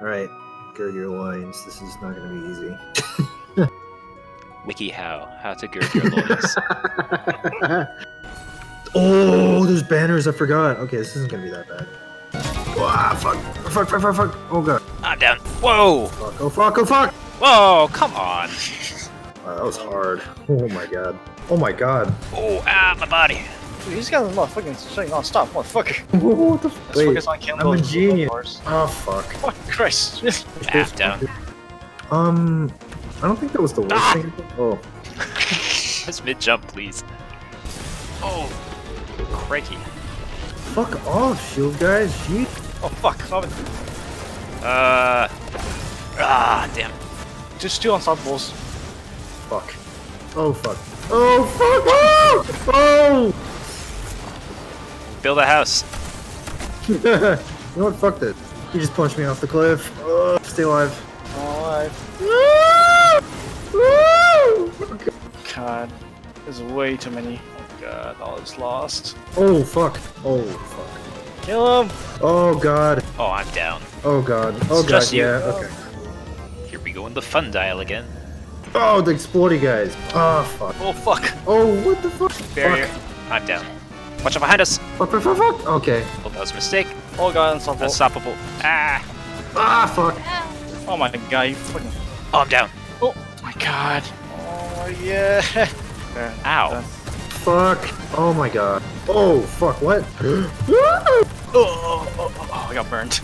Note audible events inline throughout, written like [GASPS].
Alright, gird your loins. This is not gonna be easy. Wiki how? How to gird your loins. [LAUGHS] oh, there's banners. I forgot. Okay, this isn't gonna be that bad. Ah, fuck. Fuck, fuck, fuck, fuck. Oh, God. I'm down. Whoa! Fuck, oh, fuck, oh, fuck. Whoa! Come on! Wow, that was hard. Oh, my God. Oh, my God. Oh, ah, my body. Dude, these guys are motherfucking shooting non-stop, motherfucker. [LAUGHS] What the Let's Wait, focus on killing I'm a those genius. wars. Oh, fuck. [LAUGHS] Oh, Christ. [LAUGHS] Ah, down. Um, I don't think that was the worst Ah! thing. Oh, Just mid jump, please. Oh, crikey. fuck off, shield guys. Jeez. Oh, fuck. Robin. Uh. Ah, damn. Just two unstoppables. Fuck. Oh, fuck. Oh, fuck. Oh! Build a house. [LAUGHS] You know what? Fuck this. He just punched me off the cliff. Oh, stay alive. Alive. God. There's way too many. Oh, God. All is lost. Oh, fuck. Oh, fuck. Kill him. Oh, God. Oh, I'm down. Oh, God. Oh, It's God. just you. Yeah, okay. Here we go in the fun dial again. Oh, the exploding guys. Oh, fuck. Oh, fuck. Oh, what the fuck? Barrier. Fuck. I'm down. Watch out behind us. Fuck, fuck, fuck, fuck. Okay. Oh, that was a mistake. Oh, God. Unstoppable. Unstoppable. Ah. Ah, fuck. Oh, my God. You fucking... Oh, I'm down. Oh, my God. Oh, yeah. [LAUGHS] Ow. Fuck. Oh, my God. Oh, fuck. What? [GASPS] Oh, oh, oh, oh, oh, I got burned.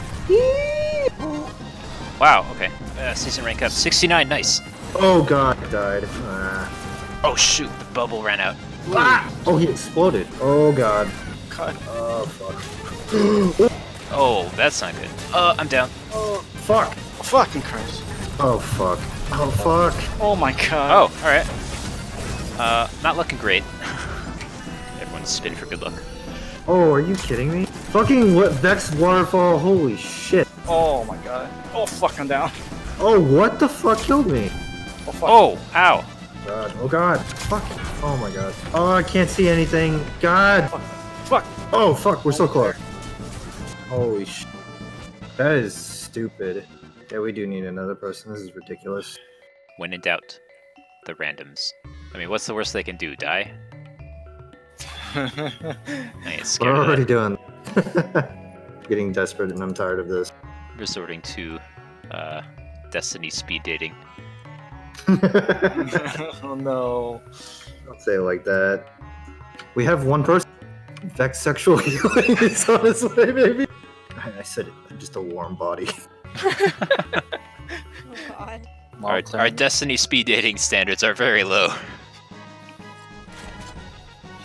Wow. Okay. Uh, season rank up. 69. Nice. oh, God. I died. Ah. Oh shoot! The bubble ran out. Oh, he exploded. Oh, God. God. Oh, fuck. [GASPS] Oh, that's not good. Uh, I'm down. Oh, fuck. Oh, fucking Christ. Oh, fuck. Oh, fuck. Oh, my God. Oh, all right. Uh, not looking great. [LAUGHS] Everyone's spinning for good luck. Oh, are you kidding me? Fucking what? Vex waterfall. Holy shit. Oh, my God. Oh, fuck. I'm down. Oh, what the fuck killed me? Oh, fuck. Oh, ow! God. Oh, God. Fuck. Oh, my God. Oh, I can't see anything. God. Fuck. Oh, fuck. We're so close. Holy shit. That is stupid. Yeah, we do need another person. This is ridiculous. When in doubt, the randoms. I mean, what's the worst they can do? Die? [LAUGHS] I ain't scared We're of already doing. [LAUGHS] Getting desperate, and I'm tired of this. Resorting to uh, Destiny speed dating. [LAUGHS] oh, no. Don't say it like that. We have one person. In fact, sexual [LAUGHS] healing is on its way, baby. I I said it. I'm just a warm body. [LAUGHS] Oh god. Our, our Destiny speed dating standards are very low.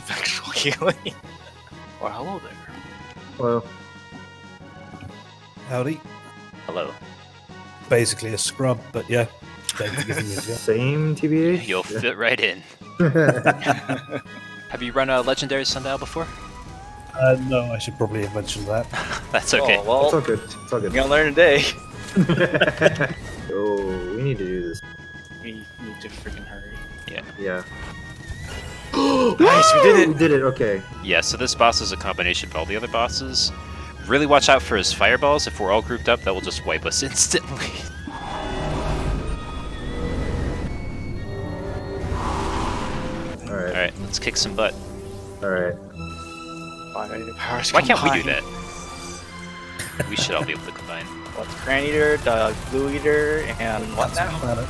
Sexual healing. Well, hello there. Well, Howdy. Hello. Basically a scrub, but yeah. Don't forgive me as yet. same TBH. [LAUGHS] You'll fit right in. [LAUGHS] Have you run a legendary sundial before? Uh, no, I should probably have mentioned that. [LAUGHS] That's okay. Oh, well, It's all good. It's all good. you're gonna learn today. oh, we need to do this. We need to freaking hurry. Yeah. Yeah. [GASPS] Nice, we did it. We did it. Okay. Yeah, so this boss is a combination of all the other bosses. Really watch out for his fireballs. If we're all grouped up, that will just wipe us instantly. Let's kick some butt. All right. Why can't we do that? We should all be able to combine. What, the Cran Eater, the Glue Eater, and what now? Planet.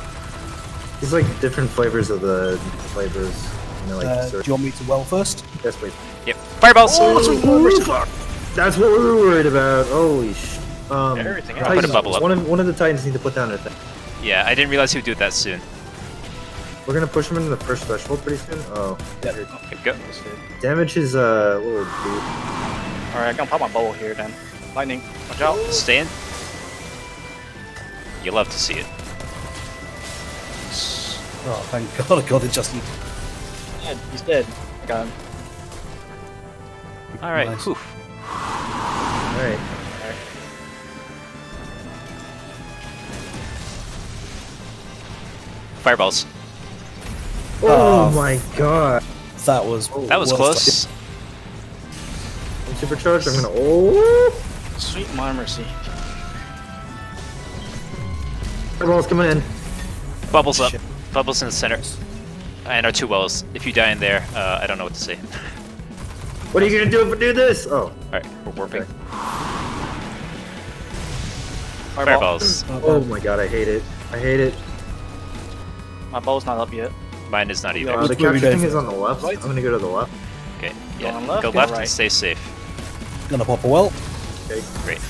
These like different flavors of the flavors. You know, like Uh, do you want me to well first? Yes, please. Yep. Fireballs! Oh, fuck. That's what we were worried about. Holy sh. Um, Everything else. Put a bubble up. One of, one of the Titans need to put down a thing. Yeah, I didn't realize he would do it that soon. We're gonna push him into the first threshold pretty soon. Oh, Okay, go. damage is uh little dude. Alright, I'm gonna pop my bubble here then. Lightning, watch out. Stay in. You love to see it. Oh, thank God I got it just in Dead. He's dead. I got him. Alright, Nice. whew. All right. Fireballs. Oh, Oh. my god. That was That was worst close. I'm supercharged. I'm gonna. Oh. Sweet my mercy. Fireball's coming in. Bubbles up. Shit. Bubbles in the center. And our two wells. If you die in there, uh, I don't know what to say. What are you gonna do if I do this? Oh, Alright, we're warping. Okay. Fireball. Fireballs. oh my god, I hate it. I hate it. My ball's not up yet. Mine is not either. Uh, the Which capture thing is on the left. Right? I'm gonna go to the left. Okay, yeah. on left, Go go left right. and stay safe. Gonna pop a well. Okay. Great.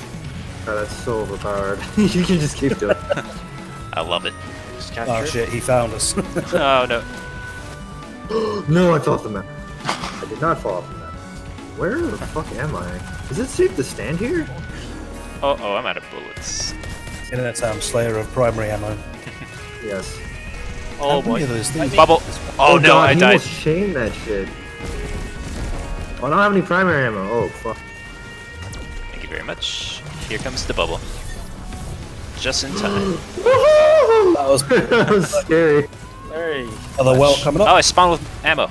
God, that's so overpowered. [LAUGHS] you can just keep doing it. [LAUGHS] I love it. Oh capture. shit, he found us. [LAUGHS] Oh no. [GASPS] no, I fell off the map. I did not fall off the map. Where the fuck am I? Is it safe to stand here? Oh, oh, I'm out of bullets. Internet sound slayer of primary ammo. Yes. Oh How boy. of those things? Bubble. Oh, oh no, God, I he died. almost chained that shit. Oh, I don't have any primary ammo. Oh, fuck. Thank you very much. Here comes the bubble. Just in time. [GASPS] That was [LAUGHS] that was scary. Hey. another well coming up. Oh. I spawned with ammo.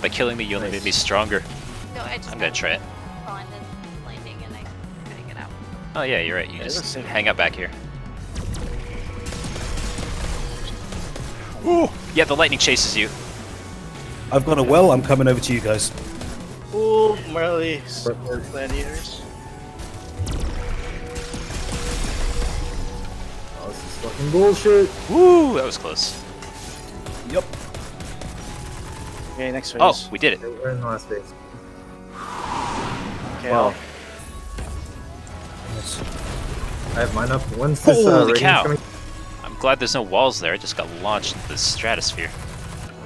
By killing me, you only made me stronger. No, I just I'm gonna try it. and I get out. Oh yeah, you're right. You Yeah, it just hang up back here. Ooh. Yeah, the lightning chases you. I've got a well. I'm coming over to you guys. Ooh, merely gladiators. Oh, this is fucking bullshit. Woo, that was close. Yep. Okay, next phase. Oh, we did it. We're in the last phase. okay, Wow. I'll- Yes. I have mine up. When's this uh, Holy rating cow. coming? I'm glad there's no walls there. I just got launched into the stratosphere.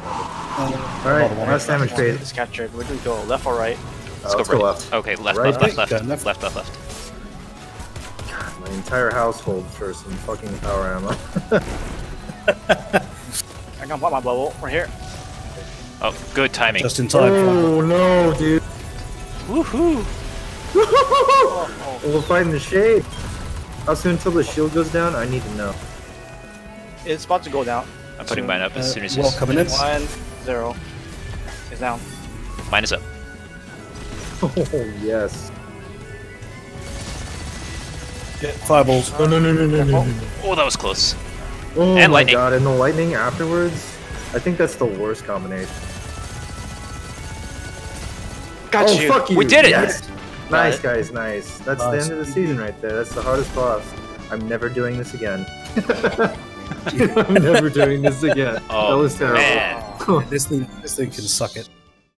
Alright, last damage phase. It's captured. Where do we go? Left or right? Uh, let's go right. left. Okay, left, Right, left, left, right. left, left, left. left, left, left. My entire household for some fucking power ammo. [LAUGHS] I can pop my bubble right here. Oh, good timing. Just in time. oh no, dude. Woohoo! Oh, [LAUGHS] oh. We'll fight in the shade. How soon until the shield goes down? I need to know. It's about to go down. I'm putting Soon. mine up as Uh, soon as you. well coming in. One, zero. It's down. Mine is up. Oh yes. Get fireballs. Oh no no no no no. no. Oh, that was close. Oh And my lightning. god, and the lightning afterwards? I think that's the worst combination. Got oh, you. fuck you! We did it! Yes! Nice, guys, nice. That's the end of the season right there. That's the hardest boss. I'm never doing this again. [LAUGHS] I'm [LAUGHS] never doing this again. Oh, that was terrible. man. Oh, this thing, this thing can suck it.